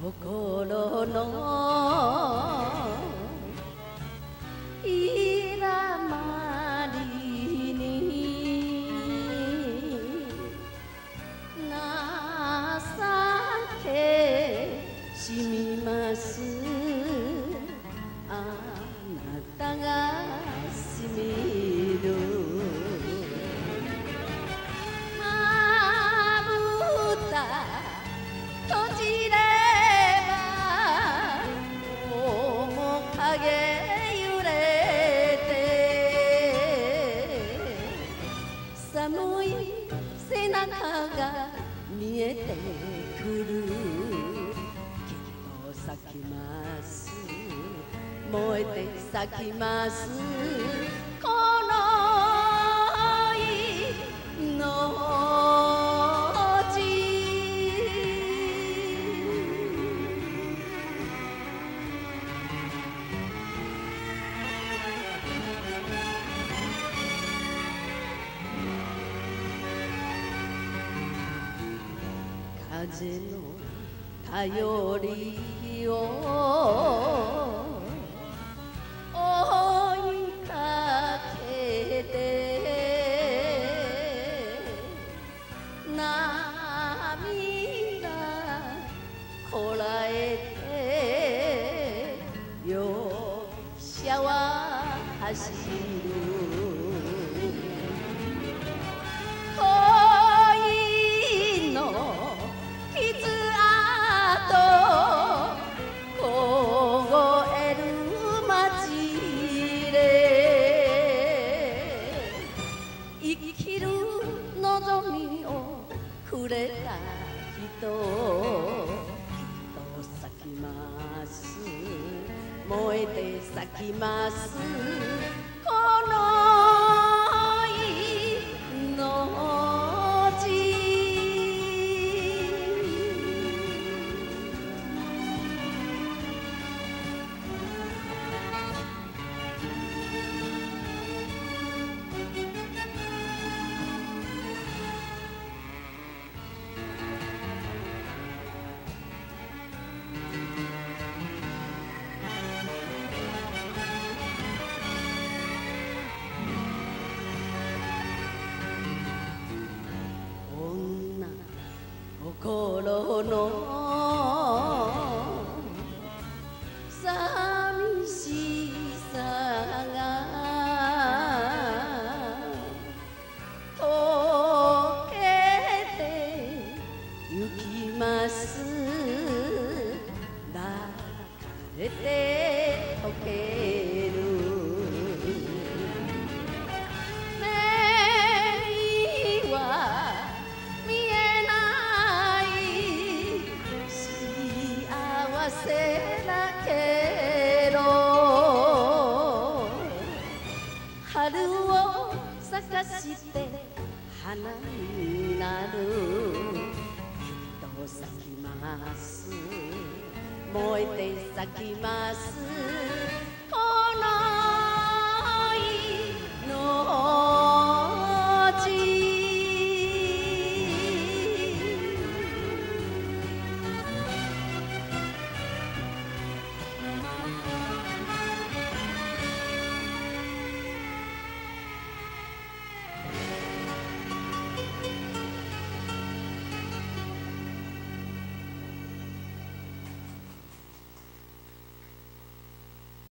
心の寒い背中が見えてくる。きっと咲きます。燃えて咲きます。風の頼りを追いかけて涙こらえて容赦は走る。生きる望みをくれた人きっと咲きます。燃えて咲きます。心の。寂しさが。溶けてゆきます。抱かれて溶け春を咲かして花になる。きっと咲きます。燃えて咲きます。この